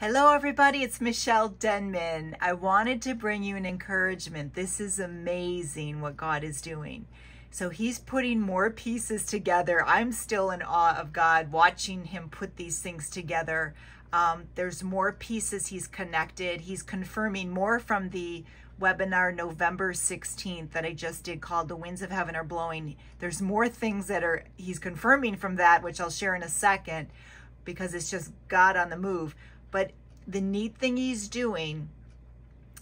Hello, everybody. It's Michele Denman. I wanted to bring you an encouragement. This is amazing what God is doing. So He's putting more pieces together. I'm still in awe of God watching Him put these things together. Um, there's more pieces He's connected. He's confirming more from the webinar November 16th that I just did called The Winds of Heaven Are Blowing. There's more things that are He's confirming from that, which I'll share in a second because it's just God on the move but the neat thing he's doing,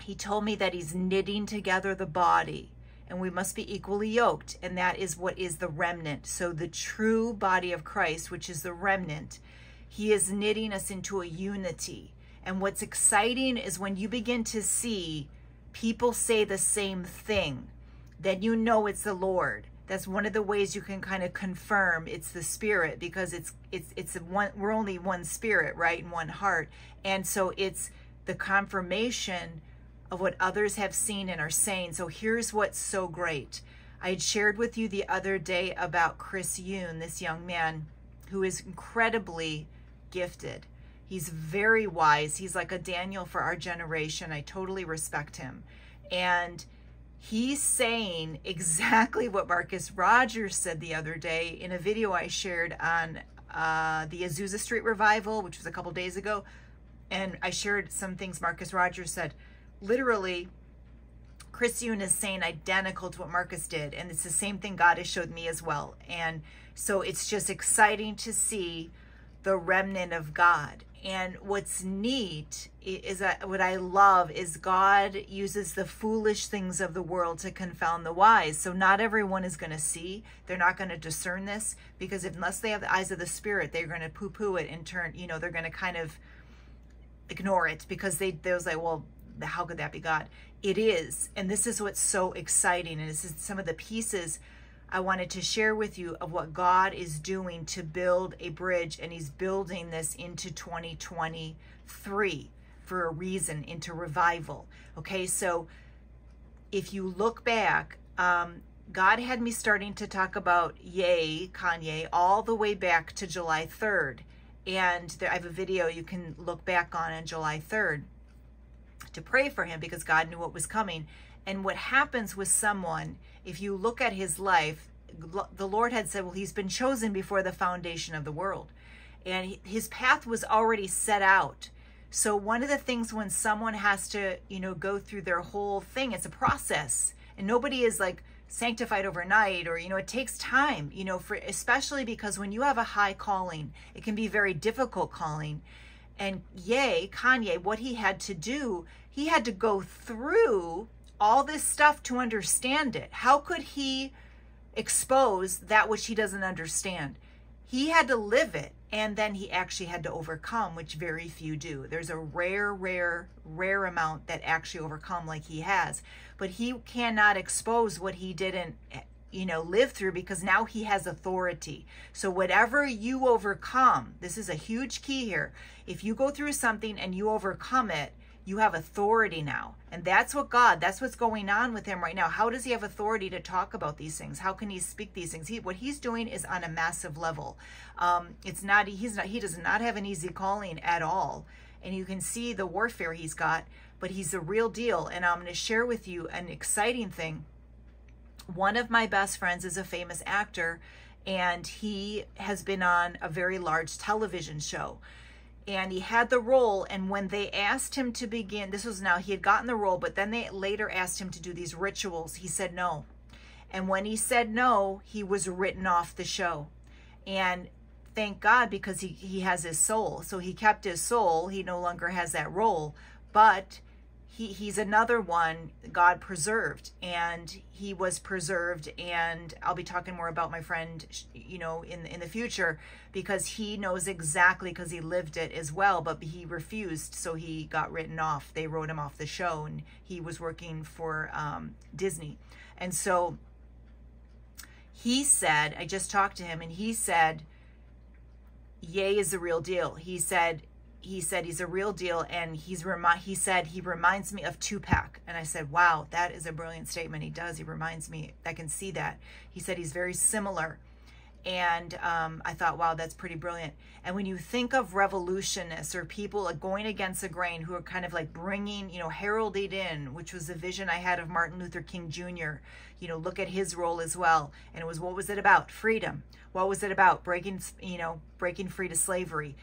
he told me that he's knitting together the body and we must be equally yoked. And that is what is the remnant. So the true body of Christ, which is the remnant, he is knitting us into a unity. And what's exciting is when you begin to see people say the same thing, then you know it's the Lord that's one of the ways you can kind of confirm it's the spirit because it's it's it's one we're only one spirit right and one heart. And so it's the confirmation of what others have seen and are saying. So here's what's so great. I had shared with you the other day about chris yoon this young man who is incredibly gifted. He's very wise. He's like a daniel for our generation. I totally respect him. And he's saying exactly what Marcus Rogers said the other day in a video I shared on uh, the Azusa Street Revival, which was a couple days ago. And I shared some things Marcus Rogers said. Literally, Chris Yoon is saying identical to what Marcus did. And it's the same thing God has showed me as well. And so it's just exciting to see the remnant of God. And what's neat is that what I love is God uses the foolish things of the world to confound the wise. So not everyone is going to see. They're not going to discern this because unless they have the eyes of the spirit, they're going to poo poo it and turn, you know, they're going to kind of ignore it because they, they was like, well, how could that be God? It is. And this is what's so exciting. And this is some of the pieces I wanted to share with you of what God is doing to build a bridge, and He's building this into 2023 for a reason, into revival. Okay, so if you look back, um, God had me starting to talk about Ye, Kanye, all the way back to July 3rd. And there, I have a video you can look back on on July 3rd to pray for him because God knew what was coming. And what happens with someone, if you look at his life, the Lord had said, well, he's been chosen before the foundation of the world. And his path was already set out. So one of the things when someone has to, you know, go through their whole thing, it's a process. And nobody is like sanctified overnight or, you know, it takes time, you know, for especially because when you have a high calling, it can be very difficult calling. And Ye, Kanye, what he had to do, he had to go through all this stuff to understand it. How could he expose that which he doesn't understand? He had to live it and then he actually had to overcome, which very few do. There's a rare, rare, rare amount that actually overcome like he has. But he cannot expose what he didn't you know, live through because now he has authority. So whatever you overcome, this is a huge key here. If you go through something and you overcome it, you have authority now. And that's what God, that's what's going on with him right now. How does he have authority to talk about these things? How can he speak these things? He, what he's doing is on a massive level. Um, it's not, he's not, he does not have an easy calling at all. And you can see the warfare he's got, but he's the real deal. And I'm going to share with you an exciting thing. One of my best friends is a famous actor, and he has been on a very large television show and he had the role and when they asked him to begin this was now he had gotten the role but then they later asked him to do these rituals. He said no. And when he said no he was written off the show. And thank god because he, he has his soul. So he kept his soul. He no longer has that role. But he, he's another one God preserved and he was preserved and I'll be talking more about my friend you know in in the future because he knows exactly because he lived it as well but he refused so he got written off. They wrote him off the show and he was working for um, Disney. And so he said I just talked to him and he said Ye is the real deal. He said he said he's a real deal and he's remi- he said he reminds me of Tupac and I said wow that is a brilliant statement he does he reminds me I can see that he said he's very similar And um, I thought, wow, that's pretty brilliant. And when you think of revolutionists or people going against the grain who are kind of like bringing, you know, heralded in, which was the vision I had of Martin Luther King Jr., you know, look at his role as well. And it was, what was it about? Freedom. What was it about? Breaking, you know, breaking free to slavery,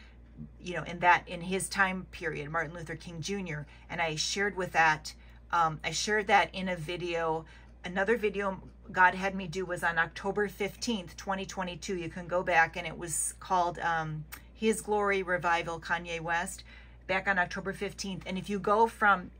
you know, in that, in his time period, Martin Luther King Jr. And I shared with that, um, I shared that in a video another video God had me do was on October 15th, 2022. You can go back and it was called um, His Glory Revival Kanye West back on October 15th. And if you go from,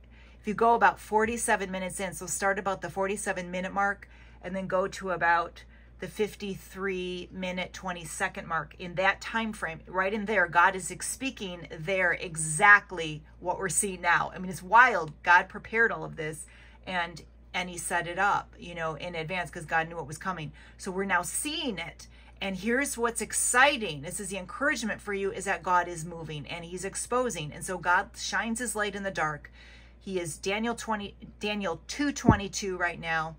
if you go about 47 minutes in, so start about the 47 minute mark and then go to about the 53 minute 20 second mark in that time frame right in there god is speaking there exactly what we're seeing now i mean it's wild god prepared all of this and and he set it up, you know, in advance because God knew it was coming. So we're now seeing it. And here's what's exciting. This is the encouragement for you is that God is moving and he's exposing. And so God shines his light in the dark. He is Daniel 20 Daniel 2:22 right now.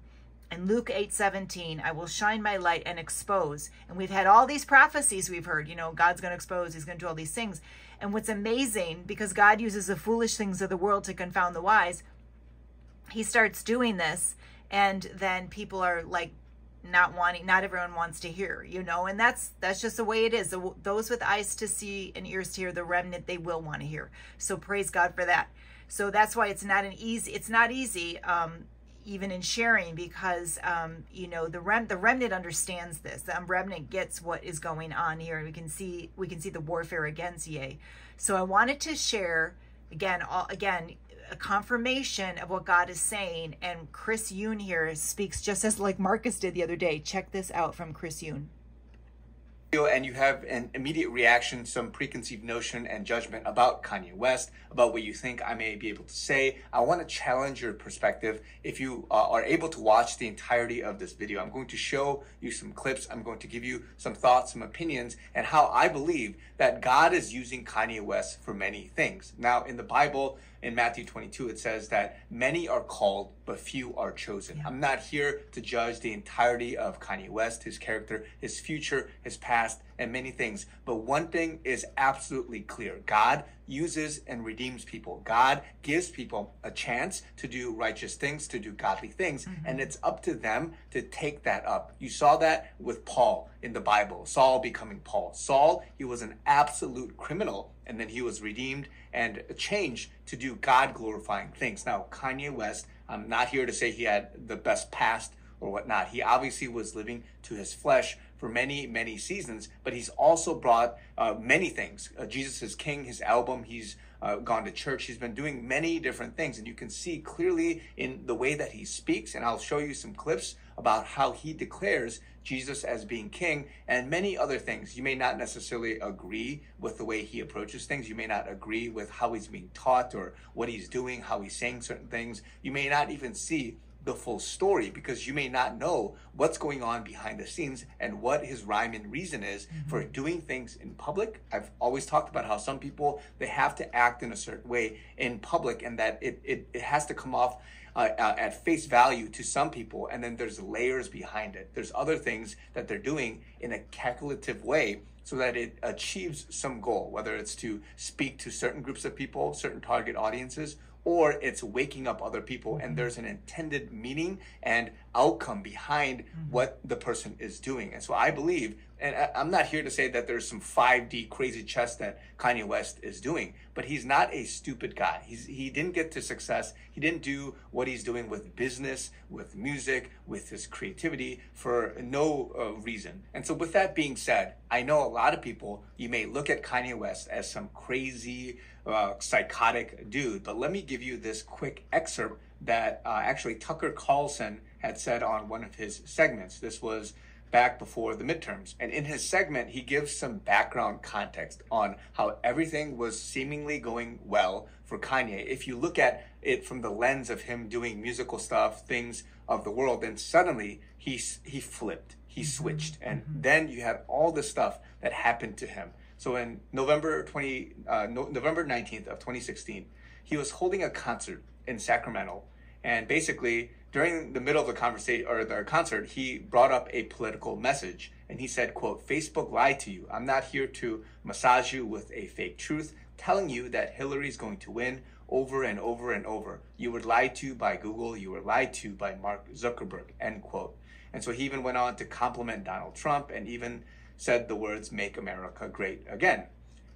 And Luke 8:17, I will shine my light and expose. And we've had all these prophecies we've heard, you know, God's going to expose, he's going to do all these things. And what's amazing because God uses the foolish things of the world to confound the wise, he starts doing this and then people are like not wanting not everyone wants to hear you know and that's that's just the way it is those with eyes to see and ears to hear the remnant they will want to hear so praise god for that so that's why it's not an easy it's not easy um even in sharing because um, you know the rem the remnant understands this the remnant gets what is going on here we can see we can see the warfare against Ye so I wanted to share again all, again a confirmation of what God is saying. And Chris Yoon here speaks just as like Marcus did the other day. Check this out from Chris Yoon and you have an immediate reaction, some preconceived notion and judgment about Kanye West, about what you think I may be able to say, I want to challenge your perspective. If you uh, are able to watch the entirety of this video, I'm going to show you some clips. I'm going to give you some thoughts, some opinions, and how I believe that God is using Kanye West for many things. Now, in the Bible, in Matthew 22, it says that many are called, but few are chosen. Yeah. I'm not here to judge the entirety of Kanye West, his character, his future, his past, and many things. But one thing is absolutely clear God uses and redeems people. God gives people a chance to do righteous things, to do godly things, mm-hmm. and it's up to them to take that up. You saw that with Paul in the Bible, Saul becoming Paul. Saul, he was an absolute criminal, and then he was redeemed and changed to do God glorifying things. Now, Kanye West, I'm not here to say he had the best past or whatnot. He obviously was living to his flesh for many, many seasons, but he's also brought uh, many things. Uh, Jesus is King, his album, he's uh, gone to church, he's been doing many different things. And you can see clearly in the way that he speaks, and I'll show you some clips about how he declares Jesus as being king, and many other things. You may not necessarily agree with the way he approaches things. You may not agree with how he's being taught or what he's doing, how he's saying certain things. You may not even see the full story because you may not know what's going on behind the scenes and what his rhyme and reason is mm-hmm. for doing things in public. I've always talked about how some people they have to act in a certain way in public and that it, it, it has to come off uh, uh, at face value to some people, and then there's layers behind it. There's other things that they're doing in a calculative way so that it achieves some goal, whether it's to speak to certain groups of people, certain target audiences, or it's waking up other people and there's an intended meaning and outcome behind mm-hmm. what the person is doing. And so I believe, and I'm not here to say that there's some 5D crazy chess that Kanye West is doing, but he's not a stupid guy. He's, he didn't get to success. He didn't do what he's doing with business, with music, with his creativity for no uh, reason. And so with that being said, I know a lot of people, you may look at Kanye West as some crazy, uh, psychotic dude. But let me give you this quick excerpt that uh, actually Tucker Carlson had said on one of his segments. This was back before the midterms. And in his segment, he gives some background context on how everything was seemingly going well for Kanye. If you look at it from the lens of him doing musical stuff, things of the world, then suddenly he, he flipped, he mm-hmm. switched. And mm-hmm. then you had all the stuff that happened to him. So in November 20, uh, no, November 19th of 2016, he was holding a concert in Sacramento. And basically, during the middle of the conversation or the concert, he brought up a political message. And he said, quote, Facebook lied to you. I'm not here to massage you with a fake truth, telling you that Hillary's going to win over and over and over. You were lied to by Google. You were lied to by Mark Zuckerberg, end quote. And so he even went on to compliment Donald Trump and even said the words, make America great again.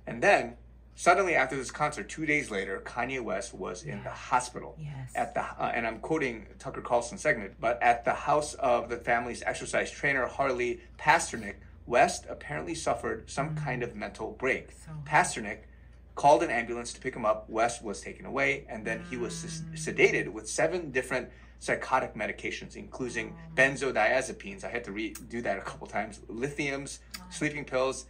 And then Suddenly, after this concert, two days later, Kanye West was in the hospital. Yes. At the uh, and I'm quoting Tucker Carlson segment, but at the house of the family's exercise trainer Harley Pasternak, West apparently suffered some mm. kind of mental break. So. Pasternak called an ambulance to pick him up. West was taken away, and then mm. he was mm. sedated with seven different psychotic medications, including oh. benzodiazepines. I had to redo that a couple times. Lithiums, oh. sleeping pills,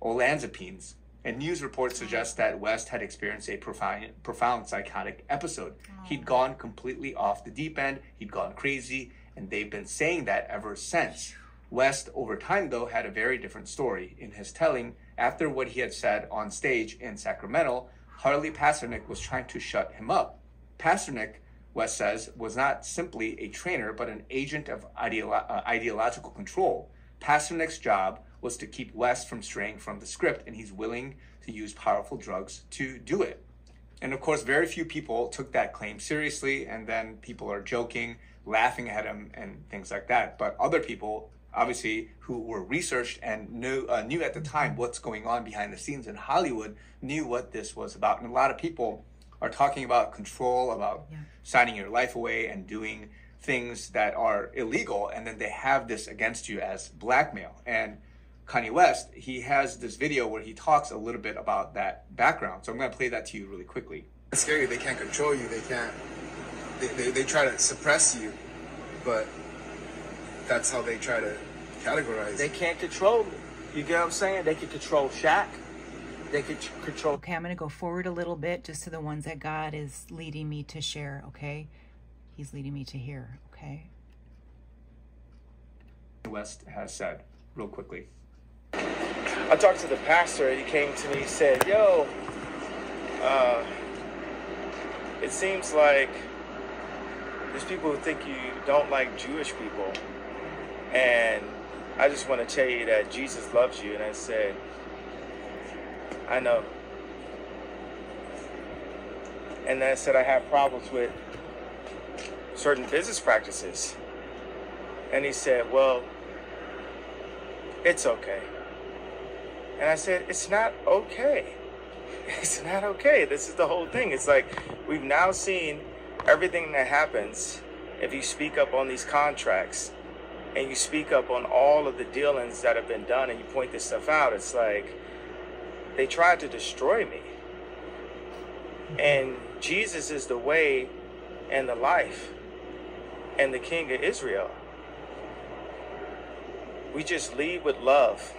olanzapines and news reports suggest that West had experienced a profound, profound psychotic episode. He'd gone completely off the deep end, he'd gone crazy, and they've been saying that ever since. West, over time, though, had a very different story. In his telling, after what he had said on stage in Sacramento, Harley Pasternak was trying to shut him up. Pasternak, West says, was not simply a trainer, but an agent of ideolo- uh, ideological control. Pasternak's job was to keep West from straying from the script, and he's willing to use powerful drugs to do it. And of course, very few people took that claim seriously, and then people are joking, laughing at him, and things like that. But other people, obviously, who were researched and knew uh, knew at the time what's going on behind the scenes in Hollywood, knew what this was about. And a lot of people are talking about control, about yeah. signing your life away, and doing things that are illegal, and then they have this against you as blackmail. And Kanye West, he has this video where he talks a little bit about that background. So I'm going to play that to you really quickly. It's scary. They can't control you. They can't. They, they, they try to suppress you, but that's how they try to categorize. They can't control me. You get what I'm saying? They can control Shaq. They can control. Okay, I'm going to go forward a little bit just to the ones that God is leading me to share, okay? He's leading me to hear, okay? West has said, real quickly. I talked to the pastor. He came to me. He said, "Yo, uh, it seems like there's people who think you don't like Jewish people, and I just want to tell you that Jesus loves you." And I said, "I know." And then I said I have problems with certain business practices. And he said, "Well, it's okay." And I said, it's not okay. It's not okay. This is the whole thing. It's like we've now seen everything that happens if you speak up on these contracts and you speak up on all of the dealings that have been done and you point this stuff out. It's like they tried to destroy me. And Jesus is the way and the life and the King of Israel. We just lead with love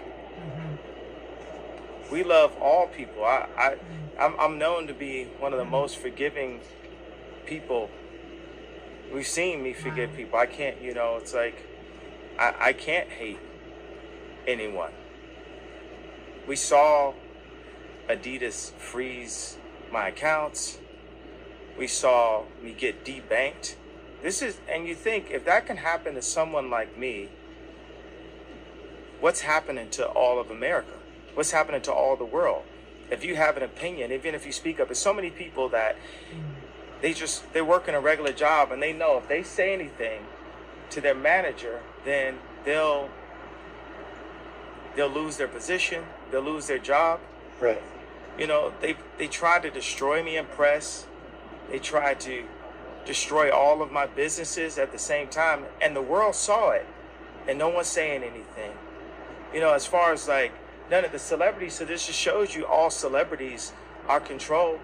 we love all people. I, I I'm, I'm known to be one of the most forgiving people. We've seen me forgive people. I can't, you know, it's like I, I can't hate anyone. We saw Adidas freeze my accounts. We saw me get debanked. This is, and you think if that can happen to someone like me, what's happening to all of America? What's happening to all the world. If you have an opinion, even if you speak up, there's so many people that they just they're working a regular job and they know if they say anything to their manager, then they'll they'll lose their position, they'll lose their job. Right. You know, they they tried to destroy me in press. They tried to destroy all of my businesses at the same time, and the world saw it, and no one's saying anything. You know, as far as like none of the celebrities. So this just shows you all celebrities are controlled.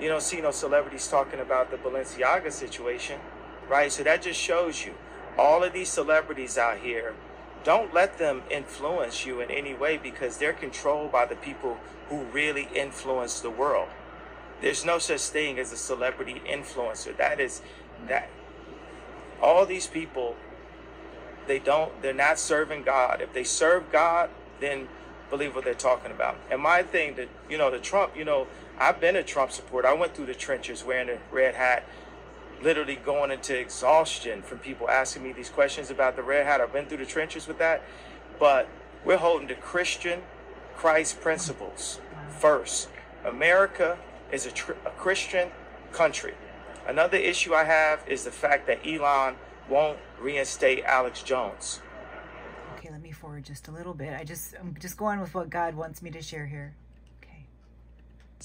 You don't see no celebrities talking about the Balenciaga situation, right? So that just shows you all of these celebrities out here. Don't let them influence you in any way because they're controlled by the people who really influence the world. There's no such thing as a celebrity influencer. That is that all these people they don't they're not serving God. If they serve God, then believe what they're talking about. And my thing that, you know, the Trump, you know, I've been a Trump supporter. I went through the trenches wearing a red hat, literally going into exhaustion from people asking me these questions about the red hat. I've been through the trenches with that. But We're holding to Christian Christ principles first. America is a, tr- a Christian country. Another issue I have is the fact that Elon won't reinstate Alex Jones. Okay, let me forward just a little bit. I just I'm just going with what God wants me to share here. Okay.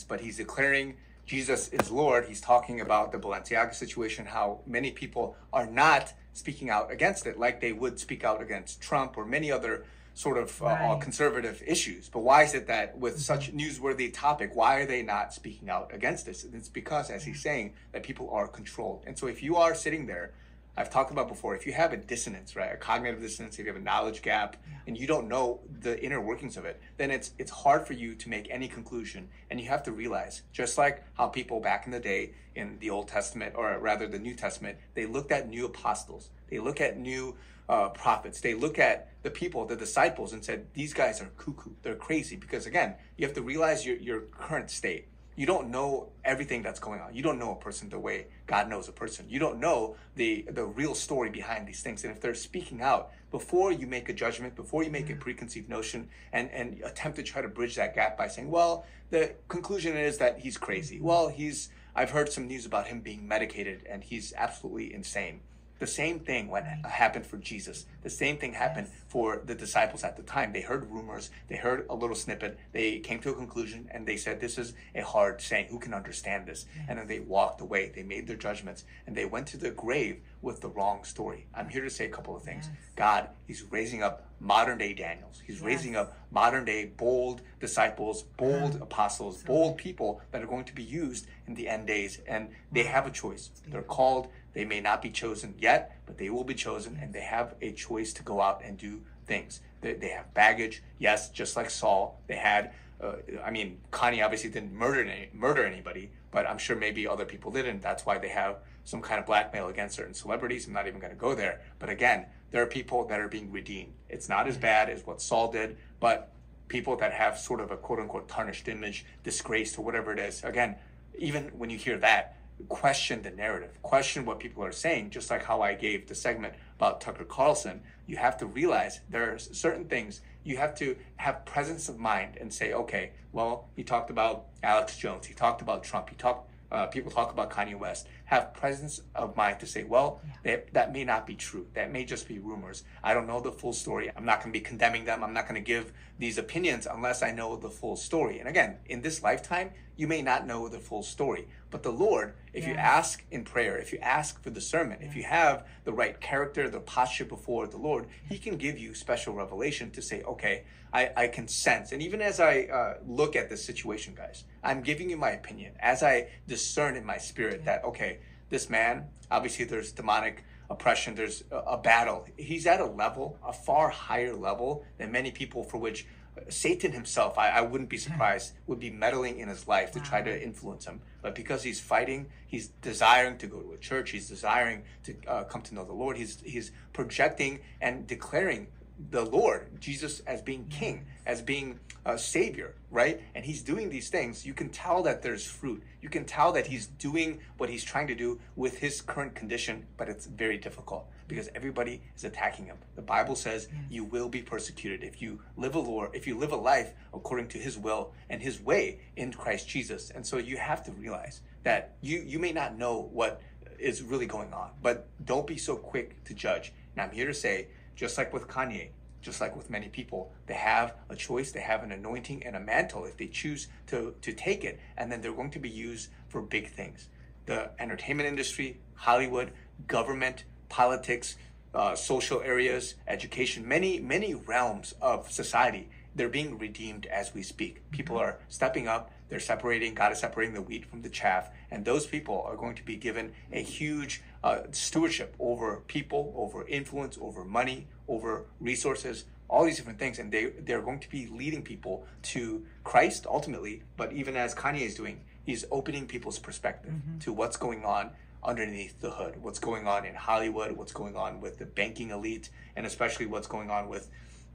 But he's declaring Jesus is Lord. He's talking about the Balenciaga situation, how many people are not speaking out against it like they would speak out against Trump or many other sort of uh, Right. conservative issues. But why is it that with such newsworthy topic, why are they not speaking out against this? And it's because, as he's saying, that people are controlled. And so if you are sitting there, I've talked about before, if you have a dissonance, right, a cognitive dissonance, if you have a knowledge gap, and you don't know the inner workings of it, then it's it's hard for you to make any conclusion. And you have to realize, just like how people back in the day in the Old Testament, or rather the New Testament, they looked at new apostles, they look at new uh, prophets, they look at the people, the disciples, and said, these guys are cuckoo, they're crazy. Because again, you have to realize your your current state you don't know everything that's going on. You don't know a person the way God knows a person. You don't know the the real story behind these things. And if they're speaking out before you make a judgment, before you make a mm-hmm. preconceived notion, and and attempt to try to bridge that gap by saying, well, the conclusion is that he's crazy. Mm-hmm. Well, he's I've heard some news about him being medicated, and he's absolutely insane. The same thing when happened for Jesus. The same thing happened for the disciples at the time. They heard rumors, they heard a little snippet, they came to a conclusion, and they said, This is a hard saying. Who can understand this? And then they walked away. They made their judgments, and they went to the grave with the wrong story. I'm here to say a couple of things. God, He's raising up modern day Daniels. He's raising up modern day bold disciples, bold apostles, bold people that are going to be used in the end days. And they have a choice. They're called. They may not be chosen yet, but they will be chosen, and they have a choice to go out and do things. They, they have baggage, yes, just like Saul. They had, uh, I mean, Kanye obviously didn't murder any, murder anybody, but I'm sure maybe other people didn't. That's why they have some kind of blackmail against certain celebrities. I'm not even going to go there. But again, there are people that are being redeemed. It's not as bad as what Saul did, but people that have sort of a quote unquote tarnished image, disgraced, or whatever it is. Again, even when you hear that, question the narrative, question what people are saying, just like how I gave the segment about Tucker Carlson. You have to realize there are certain things you have to have presence of mind and say, okay, well, he talked about Alex Jones, he talked about Trump, he talked. Uh, people talk about Kanye West. Have presence of mind to say, well, that, that may not be true. That may just be rumors. I don't know the full story. I'm not going to be condemning them. I'm not going to give these opinions unless I know the full story. And again, in this lifetime, you may not know the full story. But the Lord, if you ask in prayer, if you ask for discernment, if you have the right character, the posture before the Lord, He can give you special revelation to say, okay, I, I can sense. And even as I uh, look at this situation, guys, I'm giving you my opinion. As I discern in my spirit that, okay, this man, obviously there's demonic oppression, there's a, a battle. He's at a level, a far higher level than many people for which Satan himself, I, I wouldn't be surprised, would be meddling in his life to try to influence him. But because he's fighting, he's desiring to go to a church, he's desiring to uh, come to know the Lord, he's, he's projecting and declaring the Lord, Jesus, as being king, as being a savior, right? And he's doing these things. You can tell that there's fruit. You can tell that he's doing what he's trying to do with his current condition, but it's very difficult because everybody is attacking him. The Bible says you will be persecuted if you live a Lord, if you live a life according to his will and his way in Christ Jesus. And so you have to realize that you you may not know what is really going on, but don't be so quick to judge. And I'm here to say just like with Kanye, just like with many people, they have a choice, they have an anointing and a mantle if they choose to, to take it, and then they're going to be used for big things. The entertainment industry, Hollywood, government, politics, uh, social areas, education, many, many realms of society, they're being redeemed as we speak. People are stepping up, they're separating, God is separating the wheat from the chaff, and those people are going to be given a huge uh, stewardship over people, over influence, over money, over resources, all these different things, and they they're going to be leading people to Christ ultimately. But even as Kanye is doing, he's opening people's perspective to what's going on underneath the hood, what's going on in Hollywood, what's going on with the banking elite, and especially what's going on with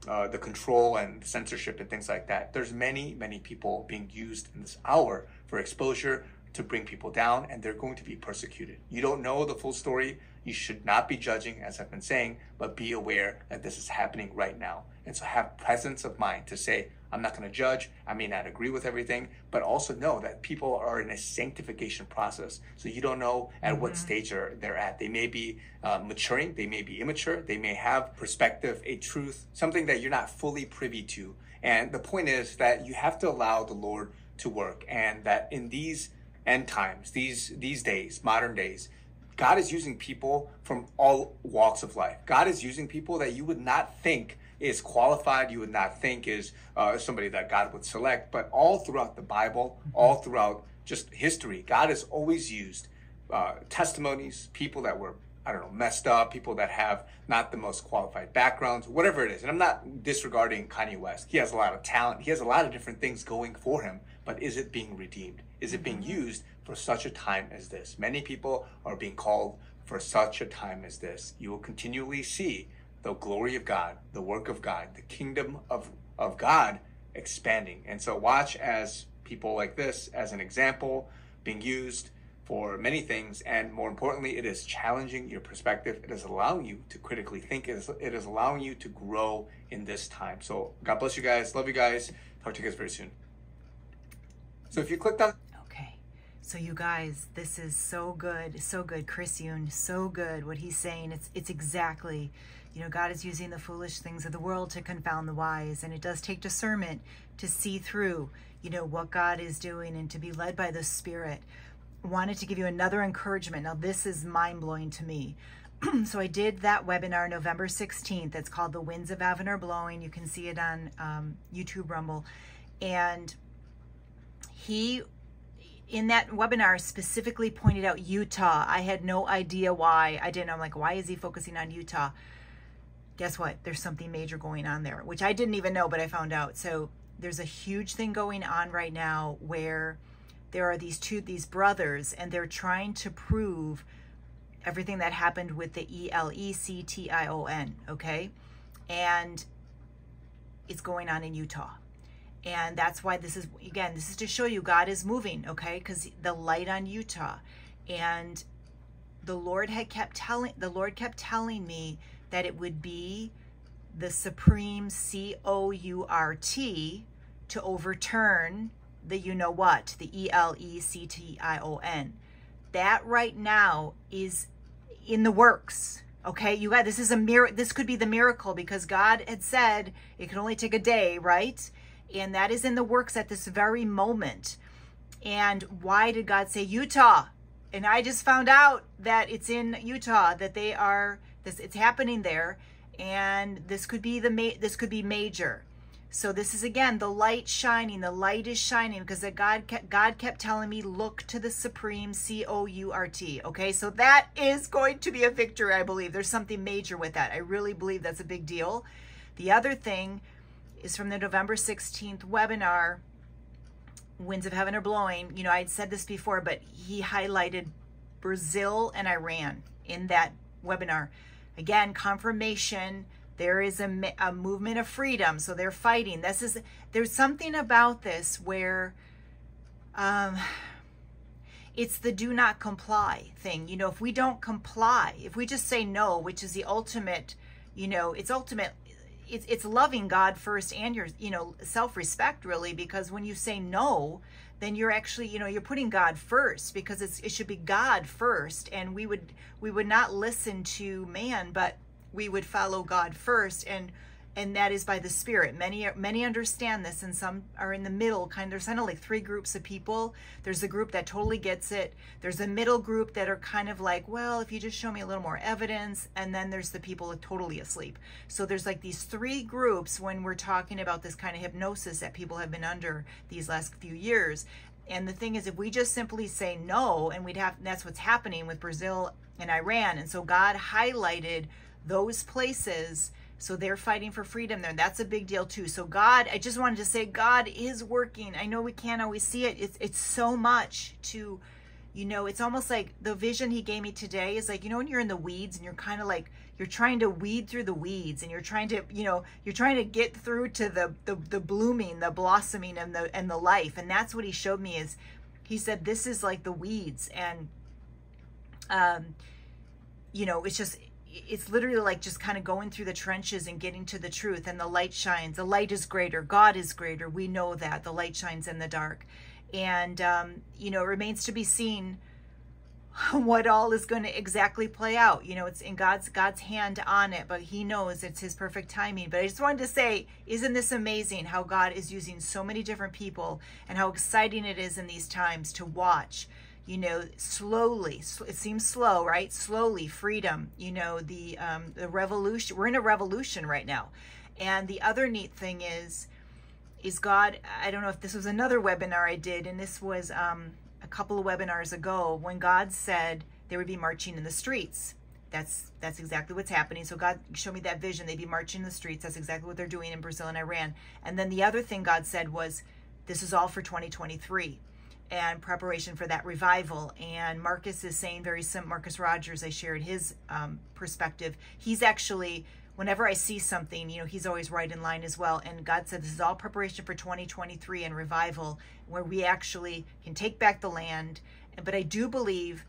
uh, the control and censorship and things like that. There's many, many people being used in this hour for exposure, to bring people down and they're going to be persecuted. You don't know the full story. You should not be judging, as I've been saying, but be aware that this is happening right now. And so have presence of mind to say, I'm not going to judge. I may not agree with everything, but also know that people are in a sanctification process. So you don't know at mm-hmm. what stage they're, they're at. They may be uh, maturing, they may be immature, they may have perspective, a truth, something that you're not fully privy to. And the point is that you have to allow the Lord to work, and that in these end times, these these days, modern days, God is using people from all walks of life. God is using people that you would not think is qualified, you would not think is uh, somebody that God would select. But all throughout the Bible, all throughout just history, God has always used uh, testimonies, people that were, I don't know, messed up, people that have not the most qualified backgrounds, whatever it is. And I'm not disregarding Kanye West. He has a lot of talent, he has a lot of different things going for him. But is it being redeemed? Is it being mm-hmm. used for such a time as this? Many people are being called for such a time as this. You will continually see the glory of God, the work of God, the kingdom of, of God expanding. And so watch as people like this, as an example, being used for many things. And more importantly, it is challenging your perspective. It is allowing you to critically think. It is, it is allowing you to grow in this time. So God bless you guys. Love you guys. Talk to you guys very soon. So if you clicked on Okay. So you guys, this is so good. So good. Chris Yoon, so good. What he's saying, it's it's exactly you know, God is using the foolish things of the world to confound the wise. And it does take discernment to see through, you know, what God is doing and to be led by the Spirit. Wanted to give you another encouragement. Now, this is mind blowing to me. so I did that webinar November 16th. It's called The Winds of Heaven Are Blowing. You can see it on um, YouTube Rumble. And he in that webinar specifically pointed out Utah. I had no idea why. I didn't. I'm like, why is he focusing on Utah? Guess what? There's something major going on there, which I didn't even know, but I found out. So there's a huge thing going on right now where there are these two, these brothers, and they're trying to prove everything that happened with the E L E C T I O N, okay? And it's going on in Utah. And that's why this is, again, this is to show you God is moving, okay? Because the light on Utah. And the Lord had kept telling, the Lord kept telling me that it would be the Supreme C O U R T to overturn the you know what, the E L E C T I O N. That right now is in the works. Okay, you got this is a mir this could be the miracle because God had said it could only take a day, right? And that is in the works at this very moment. And why did God say Utah? And I just found out that it's in Utah that they are this it's happening there, and this could be the ma- this could be major. So this is again the light shining. The light is shining because that God kept, God kept telling me look to the supreme C O U R T. Okay, so that is going to be a victory. I believe there's something major with that. I really believe that's a big deal. The other thing is from the November 16th webinar. Winds of Heaven are blowing. You know, I'd said this before, but he highlighted Brazil and Iran in that webinar. Again, confirmation. There is a, a movement of freedom. So they're fighting. This is, there's something about this where, um, it's the do not comply thing. You know, if we don't comply, if we just say no, which is the ultimate, you know, it's ultimate, it's, it's loving God first and your, you know, self-respect really, because when you say no, then you're actually you know you're putting god first because it's it should be god first. And we would we would not listen to man but we would follow god first. And and that is by the spirit. Many many understand this and some are in the middle. Kind there's kind of like three groups of people. There's a group that totally gets it. There's a middle group that are kind of like well if you just show me a little more evidence and then there's the people totally asleep. So there's like these three groups when we're talking about this kind of hypnosis that people have been under these last few years. And the thing is if we just simply say no and we'd have that's what's happening with brazil and iran. And so god highlighted those places so they're fighting for freedom there. That's a big deal too. So God, I just wanted to say God is working. I know we can't always see it. It's it's so much to you know, it's almost like the vision he gave me today is like, you know, when you're in the weeds and you're kind of like you're trying to weed through the weeds and you're trying to, you know, you're trying to get through to the the, the blooming, the blossoming and the and the life. And that's what he showed me is he said this is like the weeds and um you know it's just it's literally like just kind of going through the trenches and getting to the truth and the light shines. The light is greater. God is greater. We know that. The light shines in the dark. And um you know it remains to be seen what all is going to exactly play out. You know, it's in God's God's hand on it, but he knows it's his perfect timing. But I just wanted to say, isn't this amazing how God is using so many different people and how exciting it is in these times to watch you know, slowly, it seems slow, right? Slowly, freedom, you know, the, um, the revolution, we're in a revolution right now. And the other neat thing is, is God, I don't know if this was another webinar I did, and this was, um, a couple of webinars ago when God said they would be marching in the streets. That's that's exactly what's happening. So God showed me that vision. They'd be marching in the streets. That's exactly what they're doing in Brazil and Iran. And then the other thing God said was, this is all for 2023 and preparation for that revival. And Marcus is saying very similar. Marcus Rogers, I shared his um, perspective. He's actually whenever I see something, you know, he's always right in line as well. And God said this is all preparation for 2023 and revival, where we actually can take back the land. But I do believe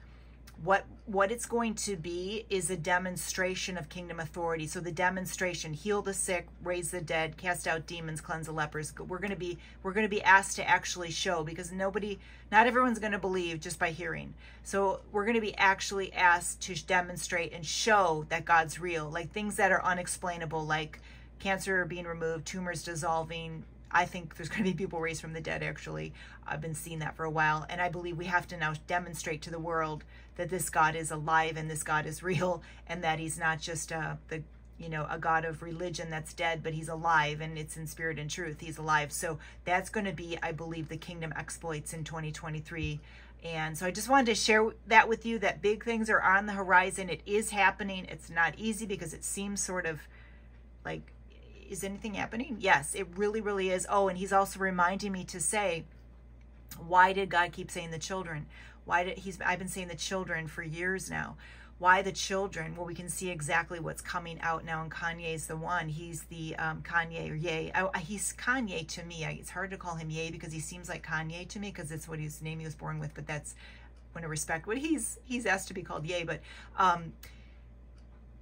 what what it's going to be is a demonstration of kingdom authority so the demonstration heal the sick raise the dead cast out demons cleanse the lepers we're going to be we're going to be asked to actually show because nobody not everyone's going to believe just by hearing so we're going to be actually asked to demonstrate and show that god's real like things that are unexplainable like cancer being removed tumors dissolving I think there's going to be people raised from the dead, actually. I've been seeing that for a while. And I believe we have to now demonstrate to the world that this God is alive and this God is real and that he's not just uh, the you know a god of religion that's dead but he's alive and it's in spirit and truth. He's alive. So that's going to be i believe the kingdom exploits in 2023 and so i just wanted to share that with you that big things are on the horizon. It is happening. It's not easy because it seems sort of like is anything happening? Yes it really really is. Oh and he's also reminding me to say why did god keep saying the children why did he's I've been saying the children for years now. Why the children? Well, we can see exactly what's coming out now, and Kanye's the one. He's the um, Kanye or Ye. I, he's Kanye to me. I, it's hard to call him Ye because he seems like Kanye to me because it's what his name he was born with. But that's when I respect what he's he's asked to be called Ye. But um,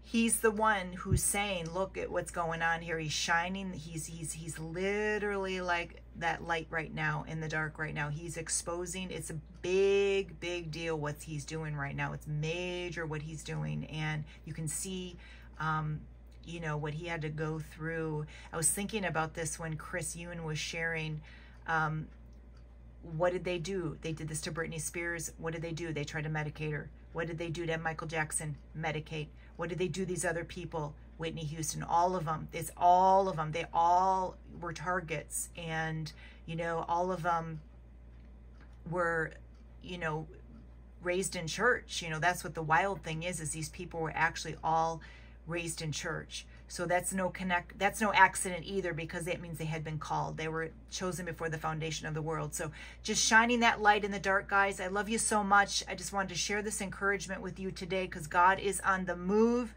he's the one who's saying, look at what's going on here. He's shining. He's he's he's literally like that light right now in the dark right now. He's exposing. It's a big, big deal what he's doing right now. It's major what he's doing. And you can see, um, you know, what he had to go through. I was thinking about this when Chris Yoon was sharing. Um, what did they do? They did this to Britney Spears. What did they do? They tried to medicate her. What did they do to Michael Jackson? Medicate. What did they do these other people? Whitney Houston, all of them. It's all of them. They all were targets, and you know, all of them were, you know, raised in church. You know, that's what the wild thing is. Is these people were actually all raised in church. So that's no connect that's no accident either because it means they had been called. They were chosen before the foundation of the world. So just shining that light in the dark, guys. I love you so much. I just wanted to share this encouragement with you today because God is on the move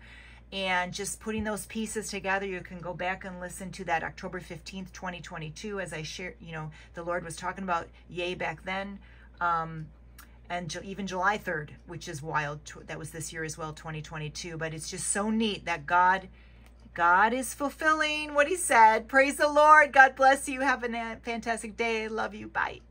and just putting those pieces together you can go back and listen to that october 15th 2022 as i share you know the lord was talking about Ye back then um, and even july 3rd which is wild that was this year as well 2022 but it's just so neat that god god is fulfilling what he said. Praise the lord. God bless you. Have a fantastic day. Love you. Bye